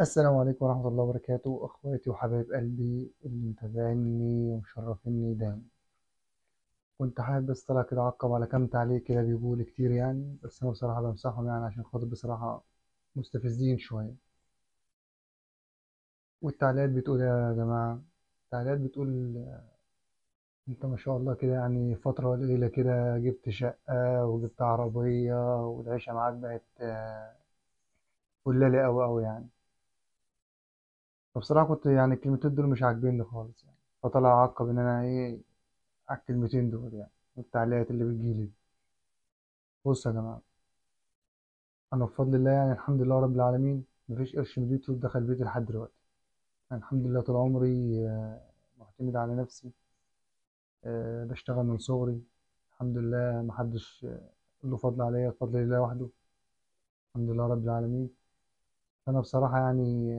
السلام عليكم ورحمة الله وبركاته أخواتي وحبايب قلبي اللي متابعيني ومشرفيني دايما. كنت حابب بس طلع كده أعقب على كام تعليق كده بيقولوا كتير يعني بس أنا بصراحة بمسحهم يعني عشان خاطر بصراحة مستفزين شوية. والتعليقات بتقول يا جماعة؟ التعليقات بتقول أنت ما شاء الله كده يعني فترة قليلة كده جبت شقة وجبت عربية والعيشة معاك بقت فلالة أوي أوي يعني. فبصراحة كنت يعني الكلمتين دول مش عاجبيني خالص يعني. فطلع أعقب إن أنا إيه على الكلمتين دول يعني والتعليقات اللي بتجيلي دي. بص يا جماعة أنا بفضل الله يعني الحمد لله رب العالمين مفيش قرش من اليوتيوب دخل بيتي لحد دلوقتي. يعني الحمد لله طول عمري آه، معتمد على نفسي آه، بشتغل من صغري. الحمد لله محدش آه، له فضل عليا بفضل الله وحده. الحمد لله رب العالمين. فأنا بصراحة يعني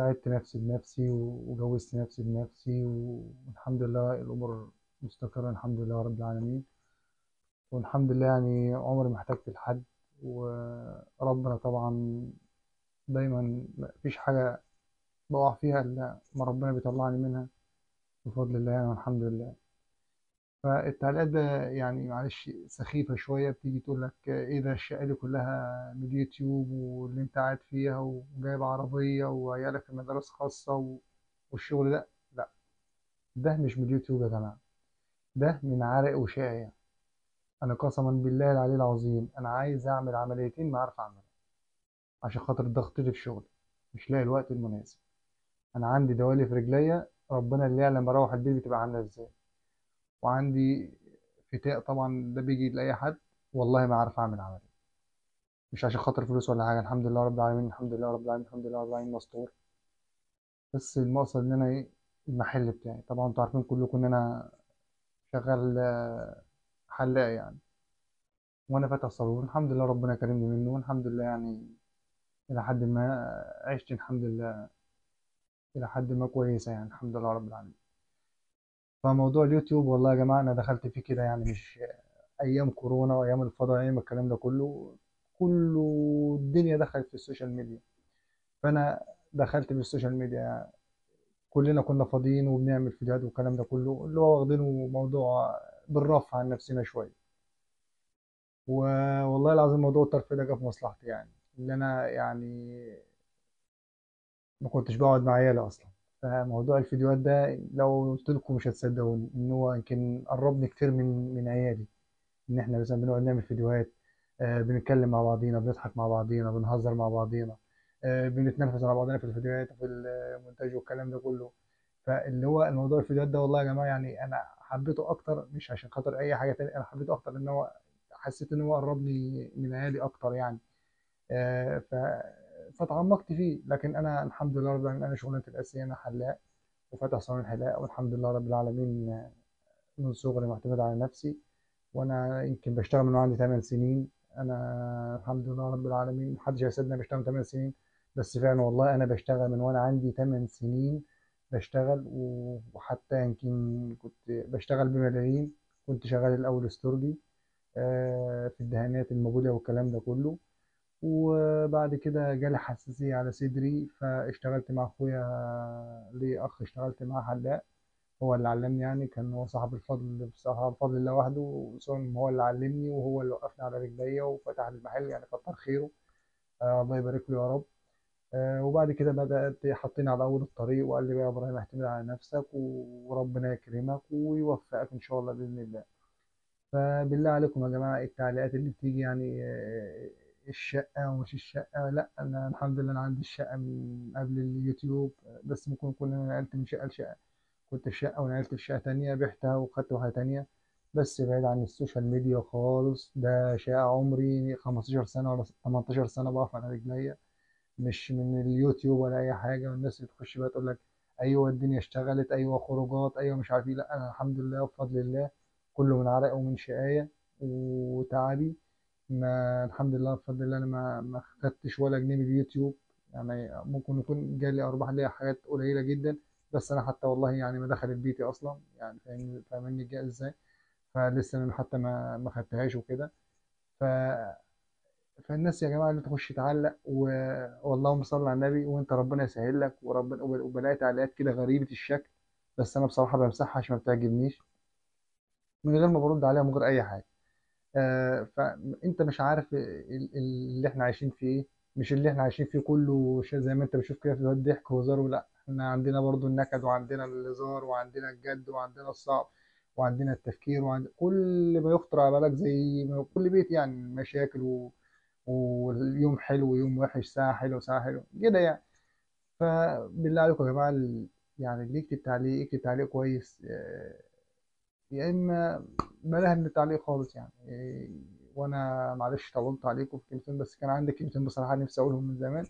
ساعدت نفسي بنفسي وجوزت نفسي بنفسي والحمد لله الأمور مستقرة الحمد لله رب العالمين. والحمد لله يعني عمري ما احتجت لحد وربنا طبعا دايما مفيش حاجة بقع فيها إلا ما ربنا بيطلعني منها. بفضل الله يعني والحمد لله. فالتعليقات ده يعني معلش سخيفة شوية بتيجي تقول لك إيه ده الشقة دي كلها من اليوتيوب واللي أنت قاعد فيها وجايب عربية وعيالك في مدارس خاصة والشغل ده لا. ده مش من اليوتيوب يا جماعة. ده من عرق وشقاية أنا قسما بالله العلي العظيم أنا عايز أعمل عمليتين ما أعرف أعملها عشان خاطر الضغط في شغلي. مش لاقي الوقت المناسب. أنا عندي دوالي في رجليا ربنا اللي يعلم أروح البيت بتبقى عاملة إزاي. وعندي فتاء طبعا ده بيجي لأي حد والله ما عارف أعمل عملية. مش عشان خاطر فلوس ولا حاجة الحمد لله رب العالمين الحمد لله رب العالمين الحمد لله رب العالمين مستور. بس المقصد إن أنا إيه؟ المحل بتاعي. طبعا أنتوا عارفين كلكم إن أنا شغال آه، حلاق يعني. وأنا فاتح صالون الحمد لله ربنا كرمني منه والحمد لله يعني إلى حد ما عشت الحمد لله إلى حد ما كويسة يعني الحمد لله رب العالمين. فموضوع اليوتيوب والله يا جماعة أنا دخلت فيه كده يعني مش أيام كورونا وأيام الفضاء أيام الكلام ده كله كله الدنيا دخلت في ال social media. فأنا دخلت في ال social media كلنا كنا فاضيين وبنعمل فيديوهات والكلام ده كله اللي هو واخدينه موضوع بنرفه عن نفسنا شوية. و- والله العظيم موضوع الترفيه ده جه في مصلحتي يعني اللي أنا يعني ما كنتش بقعد مع عيالي أصلا. فموضوع الفيديوهات ده لو قلت لكم مش هتصدقوني إن هو يمكن قربني كتير من من عيالي. إن إحنا مثلا بنقعد نعمل فيديوهات آه، بنتكلم مع بعضينا بنضحك مع بعضينا بنهزر مع بعضينا آه، بنتنافس على بعضنا في الفيديوهات وفي المونتاج والكلام ده كله. فاللي هو الموضوع الفيديوهات ده والله يا جماعة يعني أنا حبيته أكتر مش عشان خاطر أي حاجة تانية أنا حبيته أكتر إن هو حسيت إن هو قربني من عيالي أكتر يعني. آه، ف فتعمقت فيه لكن أنا الحمد لله رب العالمين أنا شغلانتي الأساسية أنا حلاق وفاتح صالون حلاق والحمد لله رب العالمين من صغري معتمد على نفسي وأنا يمكن بشتغل من عندي 8 سنين. أنا الحمد لله رب العالمين محدش هيصدق أنا بشتغل 8 سنين بس فعلا والله أنا بشتغل من وأنا عندي 8 سنين بشتغل وحتى يمكن كنت بشتغل بملايين كنت شغال الأول استورجي آه، في الدهانات الموبيليا والكلام ده كله. وبعد كده جالي حساسية على صدري فاشتغلت مع أخويا ليه أخ اشتغلت معاه حلاق هو اللي علمني يعني كان هو صاحب الفضل صاحب الفضل الله وحده هو اللي علمني وهو اللي وقفني على رجليا وفتح المحل يعني كتر خيره. آه الله يبارك له يا رب. آه وبعد كده بدأت حطيني على أول الطريق وقال لي بقى يا إبراهيم اعتمد على نفسك وربنا يكرمك ويوفقك إن شاء الله بإذن الله. فبالله عليكم يا جماعة التعليقات اللي بتيجي يعني آه، الشقة ومش الشقة. لا أنا الحمد لله أنا عندي الشقة من قبل اليوتيوب بس ممكن أكون أنا نقلت من شقة لشقة. كنت في شقة ونقلت في شقة تانية بعتها وخدت واحدة تانية بس بعيد عن ال social media خالص. ده شقة عمري 15 سنة ولا 18 سنة بقف على رجليا. مش من اليوتيوب ولا أي حاجة. والناس اللي تخش بقى تقول لك أيوه الدنيا اشتغلت أيوه خروجات أيوه مش عارف إيه. لا أنا الحمد لله وبفضل الله كله من عرق ومن شقاية وتعبي. ما الحمد لله بفضل الله أنا ما ما خدتش ولا جنيه من اليوتيوب. يعني ممكن يكون جالي أرباح ليا حاجات قليلة جدا بس أنا حتى والله يعني ما دخلت بيتي أصلا. يعني فاهمني فاهمني جاي إزاي. فلسه أنا حتى ما ما خدتهاش وكده. فالموضوع فالناس يا جماعة اللي تخش تعلق و... واللهم صل على النبي وأنت ربنا يسهل لك وربنا وب- وبلاقي تعليقات كده غريبة الشكل. بس أنا بصراحة بمسحها عشان ما بتعجبنيش. من غير ما برد عليها من غير أي حاجة. فانت مش عارف ال- اللي إحنا عايشين فيه إيه. مش اللي إحنا عايشين فيه كله زي ما انت بتشوف كده في الواد ضحك وهزار ولا. إحنا عندنا برضو النكد وعندنا الهزار وعندنا الجد وعندنا الصعب وعندنا التفكير وعند كل ما يخطر على بالك زي كل بيت يعني مشاكل و... واليوم حلو ويوم وحش ساعة حلوة وساعة حلوة كده يعني. فبالله عليكم يا جماعة يعني اللي يكتب تعليق يكتب تعليق كويس آه، يا إما بلاها من التعليق خالص يعني. إيه، وأنا معلش طولت عليكم في كلمتين بس كان عندي كلمتين بصراحة نفسي أقولهم من زمان.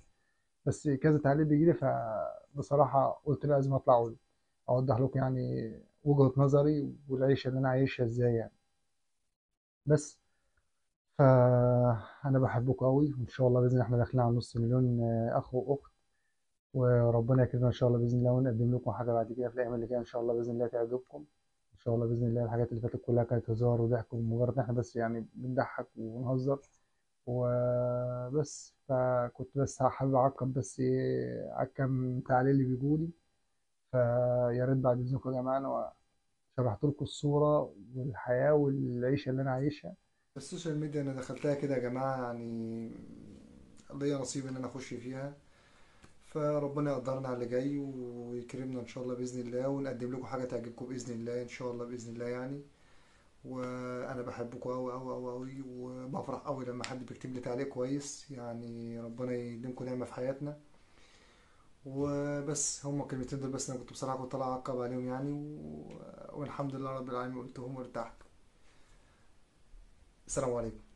بس كذا تعليق بيجي لي فبصراحة قلت لازم أطلع أقول. أوضح لكم يعني وجهة نظري والعيشة اللي أنا عايشها إزاي يعني. بس فأنا بحبكم قوي وإن شاء الله بإذن الله إحنا داخلين على نص مليون آه، أخ وأخت. وربنا يكرمنا إن شاء الله بإذن الله ونقدم لكم حاجة بعد كده في الأيام اللي جاية إن شاء الله بإذن الله تعجبكم. شاء الله بإذن الله الحاجات اللي فاتت كلها كانت هزار وضحك ومجرد إحنا بس يعني بنضحك ونهزر وبس فكنت بس حابب أعقب بس إيه على الكم تعليق اللي بيجولي فيا ريت بعد إذنكم يا جماعة أنا شرحت لكم الصورة والحياة والعيشة اللي أنا عايشها. ال social media أنا دخلتها كده يا جماعة يعني ليا نصيب إن أنا أخش فيها. فربنا يقدرنا على اللي جاي ويكرمنا إن شاء الله بإذن الله ونقدم لكم حاجة تعجبكم بإذن الله إن شاء الله بإذن الله يعني. وأنا بحبكم قوي قوي قوي قوي وبفرح قوي لما حد بيكتب لي تعليق كويس. يعني ربنا يديمكم نعمة في حياتنا. وبس هما الكلمتين دول بس أنا كنت بصراحة كنت طالع أعقب عليهم يعني و... والحمد لله رب العالمين قلتهم وارتحت السلام عليكم.